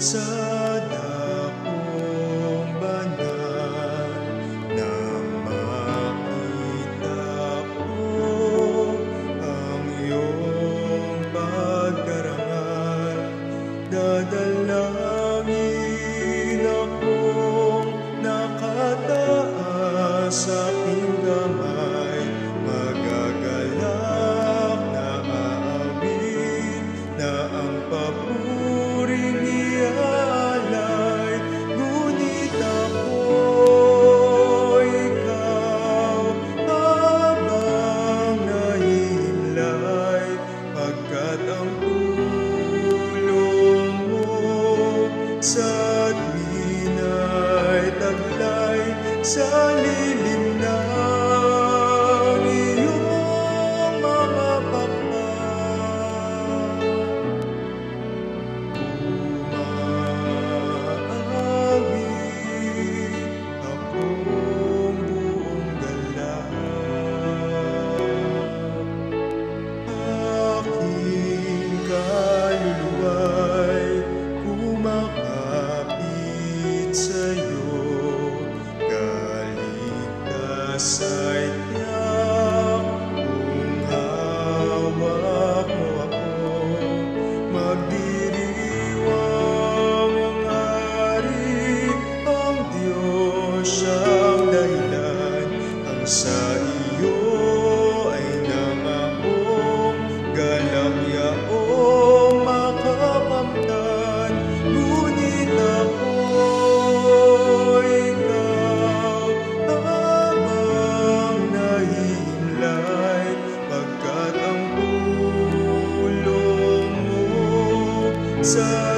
Sana kong banal na ang iyong pagkarangal Dadalangin akong nakataas sa lilim Inasay niya kung hawak mo magdi So